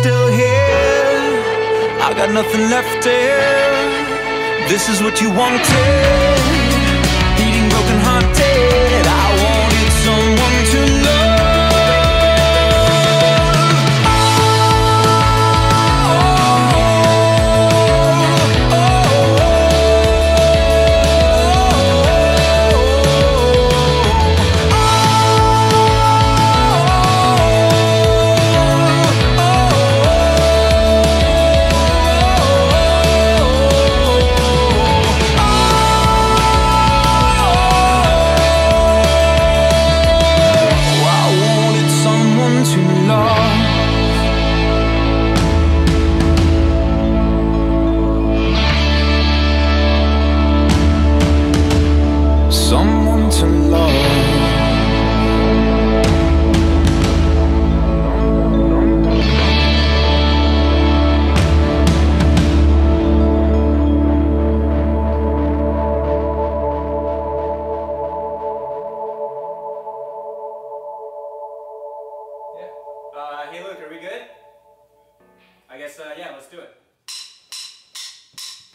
still here I got nothing left here. This is what you wanted someone to love Uh, hey Luke, are we good? I guess, uh, yeah, let's do it.